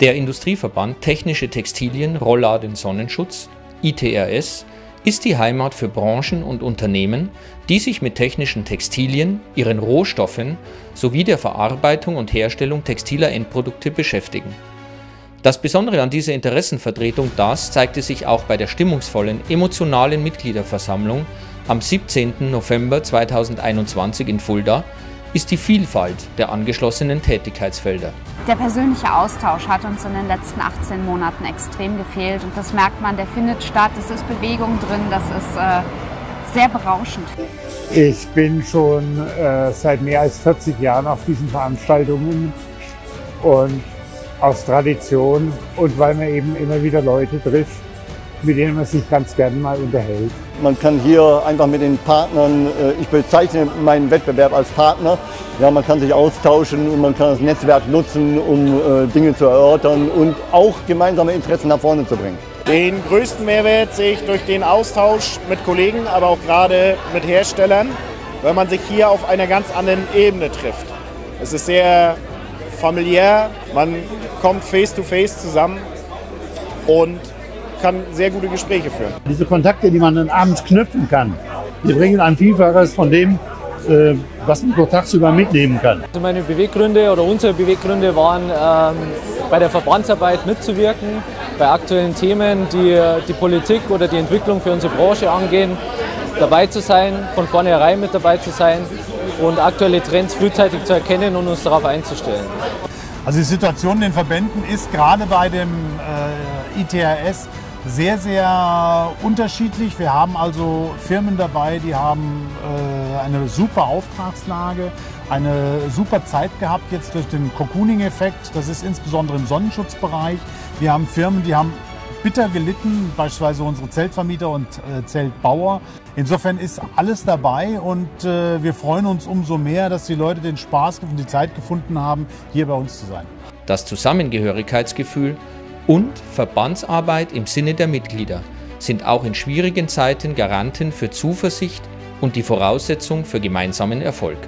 Der Industrieverband Technische Textilien Rollladen Sonnenschutz ITRS ist die Heimat für Branchen und Unternehmen, die sich mit technischen Textilien, ihren Rohstoffen sowie der Verarbeitung und Herstellung textiler Endprodukte beschäftigen. Das Besondere an dieser Interessenvertretung DAS zeigte sich auch bei der stimmungsvollen, emotionalen Mitgliederversammlung am 17. November 2021 in Fulda, ist die Vielfalt der angeschlossenen Tätigkeitsfelder. Der persönliche Austausch hat uns in den letzten 18 Monaten extrem gefehlt und das merkt man, der findet statt, es ist Bewegung drin, das ist äh, sehr berauschend. Ich bin schon äh, seit mehr als 40 Jahren auf diesen Veranstaltungen und aus Tradition und weil man eben immer wieder Leute trifft, mit denen man sich ganz gerne mal unterhält. Man kann hier einfach mit den Partnern, äh, ich bezeichne meinen Wettbewerb als Partner, ja, man kann sich austauschen und man kann das Netzwerk nutzen, um äh, Dinge zu erörtern und auch gemeinsame Interessen nach vorne zu bringen. Den größten Mehrwert sehe ich durch den Austausch mit Kollegen, aber auch gerade mit Herstellern, weil man sich hier auf einer ganz anderen Ebene trifft. Es ist sehr familiär, man kommt face to face zusammen und kann sehr gute Gespräche führen. Diese Kontakte, die man dann abends knüpfen kann, die bringen ein Vielfaches von dem, äh, was man tagsüber mitnehmen kann. Also meine Beweggründe oder unsere Beweggründe waren, ähm, bei der Verbandsarbeit mitzuwirken, bei aktuellen Themen, die die Politik oder die Entwicklung für unsere Branche angehen, dabei zu sein, von vornherein mit dabei zu sein und aktuelle Trends frühzeitig zu erkennen und uns darauf einzustellen. Also die Situation in den Verbänden ist gerade bei dem äh, ITRS sehr, sehr unterschiedlich. Wir haben also Firmen dabei, die haben äh, eine super Auftragslage, eine super Zeit gehabt jetzt durch den Cocooning-Effekt. Das ist insbesondere im Sonnenschutzbereich. Wir haben Firmen, die haben bitter gelitten, beispielsweise unsere Zeltvermieter und äh, Zeltbauer. Insofern ist alles dabei und äh, wir freuen uns umso mehr, dass die Leute den Spaß und die Zeit gefunden haben, hier bei uns zu sein. Das Zusammengehörigkeitsgefühl und Verbandsarbeit im Sinne der Mitglieder sind auch in schwierigen Zeiten Garanten für Zuversicht und die Voraussetzung für gemeinsamen Erfolg.